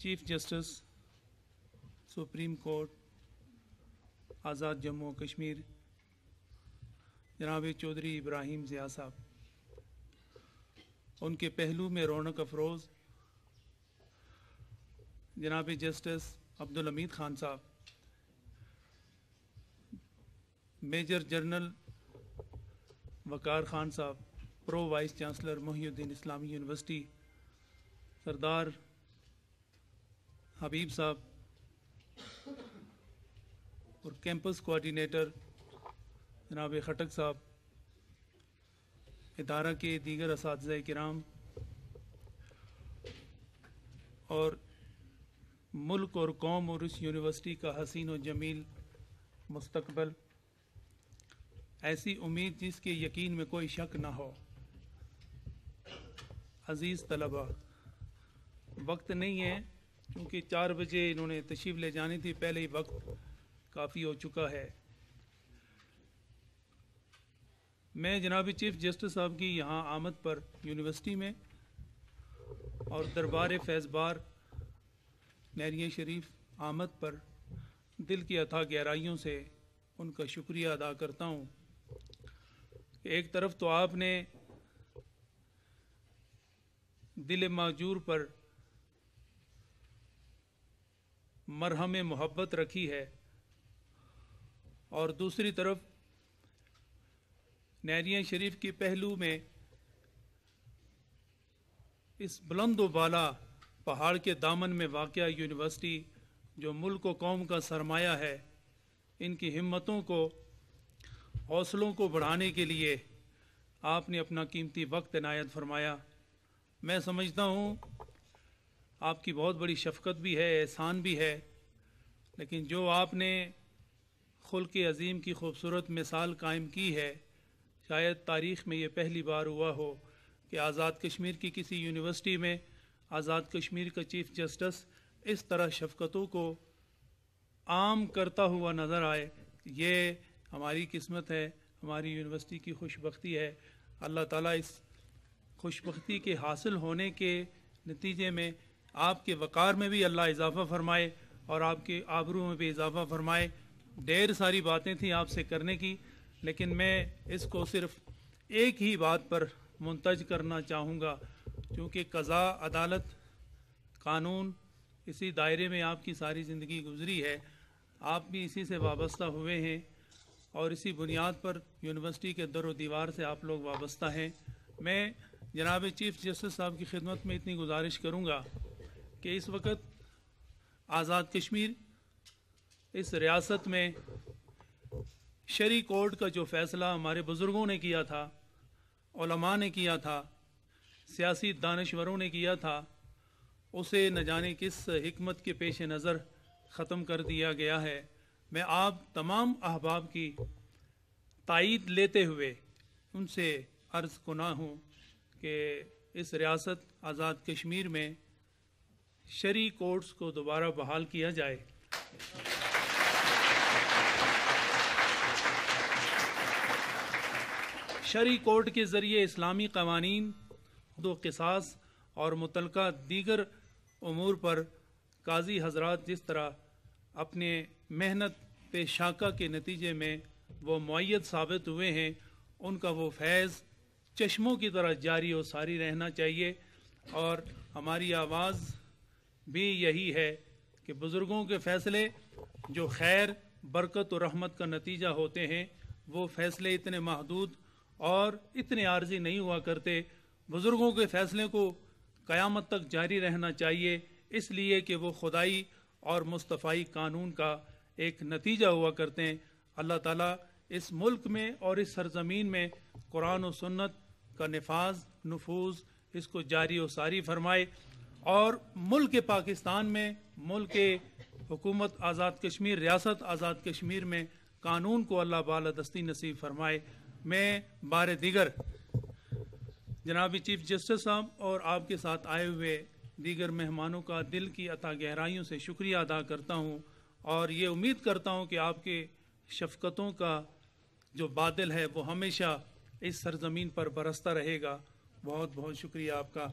Chief justice, supreme court, Azad Jammu و کشمیر، جناب چودھری ابراہیم ضیاء صاحب۔ ان کے پہلو میں رونق افروز، جناب جسٹس عبدالحمید خان صاحب۔ میجر جنرل وقار خان صاحب، پرو وائس چانسلر محی الدین اسلامی یونیورسٹی، سردار حبیب صاحب اور کیمپس کوارڈینیٹر جناب خٹک صاحب، ادارہ کے دیگر اساتذہ کرام اور ملک اور قوم اور اس یونیورسٹی کا حسین و جمیل مستقبل، ایسی امید جس کے یقین میں کوئی شک نہ ہو۔ عزیز طلبہ وقت نہیں ہے کیونکہ چار بجے انہوں نے تشریف لے جانی تھی پہلے ہی وقت کافی ہو چکا ہے۔ میں جناب چیف جسٹس صاحب کی یہاں آمد پر یونیورسٹی میں اور دربار فیض بار نیریہ شریف آمد پر دل کی عطا گہرائیوں سے ان کا شکریہ ادا کرتا ہوں۔ ایک طرف تو آپ نے دل معجور پر مرہم محبت رکھی ہے۔ اور دوسری طرف نیریہ شریف کی پہلو میں اس بلند و بالا پہاڑ کے دامن میں واقع یونیورسٹی جو ملک و قوم کا سرمایہ ہے، ان کی ہمتوں کو، حوصلوں کو بڑھانے کے لیے آپ نے اپنا قیمتی وقت عنایت فرمایا۔ میں سمجھتا ہوں آپ کی بہت بڑی شفقت بھی ہے، احسان بھی ہے، لیکن جو آپ نے خلق عظیم کی خوبصورت مثال قائم کی ہے، شاید تاریخ میں یہ پہلی بار ہوا ہو کہ آزاد کشمیر کی کسی یونیورسٹی میں آزاد کشمیر کا چیف جسٹس اس طرح شفقتوں کو عام کرتا ہوا نظر آئے، یہ ہماری قسمت ہے، ہماری یونیورسٹی کی خوش بختی ہے۔ اللہ تعالیٰ اس خوش بختی کے حاصل ہونے کے نتیجے میں آپ کے وقار میں بھی اللہ اضافہ فرمائے اور آپ کے آبرو میں بھی اضافہ فرمائے۔ ڈھیر ساری باتیں تھیں آپ سے کرنے کی، لیکن میں اس کو صرف ایک ہی بات پر منتج کرنا چاہوں گا، کیونکہ قضاء، عدالت، قانون اسی دائرے میں آپ کی ساری زندگی گزری ہے۔ آپ بھی اسی سے وابستہ ہوئے ہیں اور اسی بنیاد پر یونیورسٹی کے در و دیوار سے آپ لوگ وابستہ ہیں۔ میں جناب چیف جسٹس صاحب کی خدمت میں اتنی گزارش کروں گا۔ کہ اس وقت آزاد کشمیر اس ریاست میں شری کورٹ کا جو فیصلہ ہمارے بزرگوں نے کیا تھا، علماء نے کیا تھا، سیاسی دانشوروں نے کیا تھا، اسے نہ جانے کس حکمت کے پیش نظر ختم کر دیا گیا ہے۔ میں آپ تمام احباب کی تائید لیتے ہوئے ان سے عرض کنا ہوں کہ اس ریاست آزاد کشمیر میں شری کورٹس کو دوبارہ بحال کیا جائے۔ شری کورٹ کے ذریعے اسلامی قوانین، دو قصاص اور متعلقہ دیگر امور پر قاضی حضرات جس طرح اپنے محنت پہ شاکہ کے نتیجے میں وہ معیت ثابت ہوئے ہیں، ان کا وہ فیض چشموں کی طرح جاری و ساری رہنا چاہیے اور ہماری آواز بھی یہی ہے کہ بزرگوں کے فیصلے جو خیر، برکت و رحمت کا نتیجہ ہوتے ہیں، وہ فیصلے اتنے محدود اور اتنے عارضی نہیں ہوا کرتے۔ بزرگوں کے فیصلے کو قیامت تک جاری رہنا چاہیے، اس لیے کہ وہ خدائی اور مصطفی قانون کا ایک نتیجہ ہوا کرتے ہیں۔ اللہ تعالیٰ اس ملک میں اور اس سرزمین میں قرآن و سنت کا نفاذ، نفوذ اس کو جاری و ساری فرمائے۔ اور ملک پاکستان میں ملک حکومت آزاد کشمیر، ریاست آزاد کشمیر میں قانون کو اللہ بالدستی نصیب فرمائے۔ میں بار دیگر جناب چیف جسٹس صاحب اور آپ کے ساتھ آئے ہوئے دیگر مہمانوں کا دل کی عطا گہرائیوں سے شکریہ ادا کرتا ہوں۔ اور یہ امید کرتا ہوں کہ آپ کے شفقتوں کا جو بادل ہے وہ ہمیشہ اس سرزمین پر برستا رہے گا۔ بہت بہت شکریہ آپ کا۔